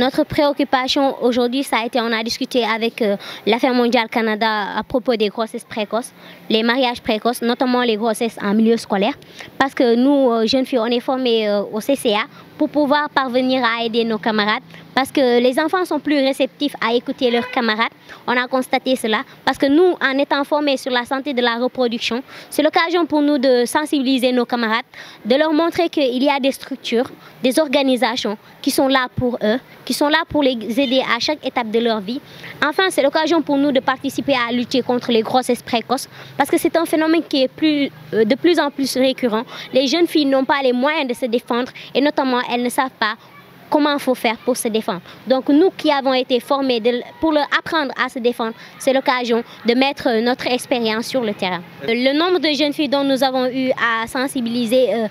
Notre préoccupation aujourd'hui, ça a été, on a discuté avec euh, l'Affaire mondiale Canada à propos des grossesses précoces, les mariages précoces, notamment les grossesses en milieu scolaire. Parce que nous, euh, jeunes filles, on est formés euh, au CCA pour pouvoir parvenir à aider nos camarades. Parce que les enfants sont plus réceptifs à écouter leurs camarades. On a constaté cela. Parce que nous, en étant formés sur la santé de la reproduction, c'est l'occasion pour nous de sensibiliser nos camarades, de leur montrer qu'il y a des structures, des organisations qui sont là pour eux, qui sont là pour les aider à chaque étape de leur vie. Enfin, c'est l'occasion pour nous de participer à lutter contre les grossesses précoces parce que c'est un phénomène qui est euh, de plus en plus récurrent. Les jeunes filles n'ont pas les moyens de se défendre et notamment elles ne savent pas comment il faut faire pour se défendre? Donc nous qui avons été formés pour leur apprendre à se défendre, c'est l'occasion de mettre notre expérience sur le terrain. Le nombre de jeunes filles dont nous avons eu à sensibiliser euh,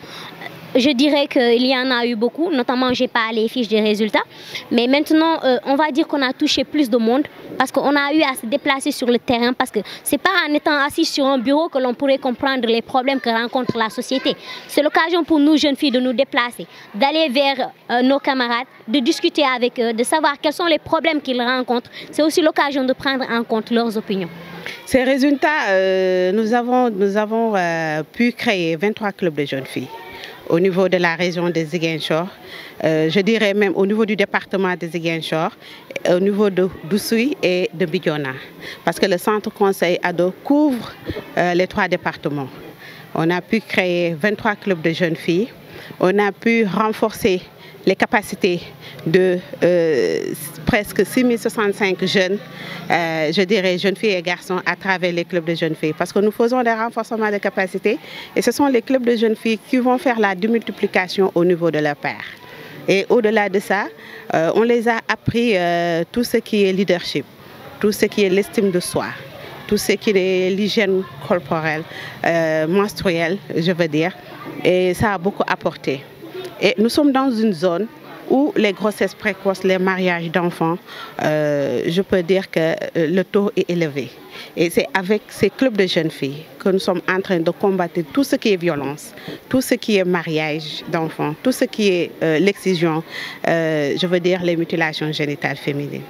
je dirais qu'il y en a eu beaucoup, notamment je n'ai pas les fiches des résultats. Mais maintenant, euh, on va dire qu'on a touché plus de monde parce qu'on a eu à se déplacer sur le terrain parce que ce n'est pas en étant assis sur un bureau que l'on pourrait comprendre les problèmes que rencontre la société. C'est l'occasion pour nous, jeunes filles, de nous déplacer, d'aller vers euh, nos camarades, de discuter avec eux, de savoir quels sont les problèmes qu'ils rencontrent. C'est aussi l'occasion de prendre en compte leurs opinions. Ces résultats, euh, nous avons pu créer 23 clubs de jeunes filles au niveau de la région des Ziguinchor, euh, je dirais même au niveau du département des Ziguinchor, au niveau de Doussouy et de Bidiona. Parce que le centre conseil ADO couvre euh, les trois départements. On a pu créer 23 clubs de jeunes filles. On a pu renforcer les capacités de euh, presque 6065 jeunes, euh, je dirais jeunes filles et garçons, à travers les clubs de jeunes filles. Parce que nous faisons des renforcements de capacités et ce sont les clubs de jeunes filles qui vont faire la démultiplication au niveau de leur père. Et au-delà de ça, euh, on les a appris tout ce qui est leadership, tout ce qui est l'estime de soi, tout ce qui est l'hygiène corporelle, menstruelle, je veux dire. Et ça a beaucoup apporté. Et nous sommes dans une zone où les grossesses précoces, les mariages d'enfants, euh, je peux dire que euh, le taux est élevé. Et c'est avec ces clubs de jeunes filles que nous sommes en train de combattre tout ce qui est violence, tout ce qui est mariage d'enfants, tout ce qui est euh, l'excision, je veux dire les mutilations génitales féminines.